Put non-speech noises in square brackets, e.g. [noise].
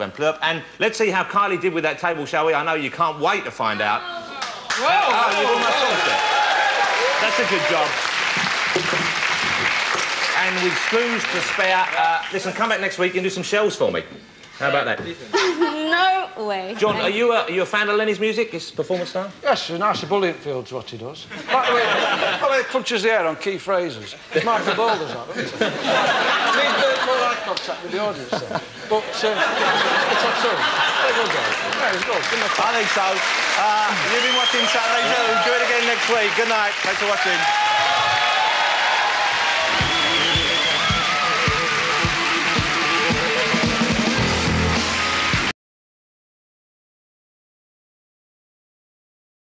and Plurp. And let's see how Kylie did with that table, shall we? I know you can't wait to find out. Whoa! Oh, you've almost solved it. That's a good job. And with spoons to spare, uh, listen, come back next week and do some shells for me. How about that? [laughs] No way. John, are you a, are you a fan of Lenny's music, his performance style? Yes, a nice ebullient field's what he does. By the way, by the way, crunches the air on key phrases. It's Michael Boulders, that, doesn't it? [laughs] contact with the audience, though. But, uh, it's not so. Very good, guys. Very good. Give him a I think so. Uh, you've been watching Saturday Zoo. Do it again next week. Good night. Thanks for watching.